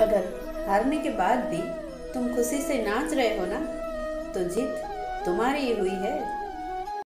अगर हारने के बाद भी तुम खुशी से नाच रहे हो ना तो जीत तुम्हारी ही हुई है।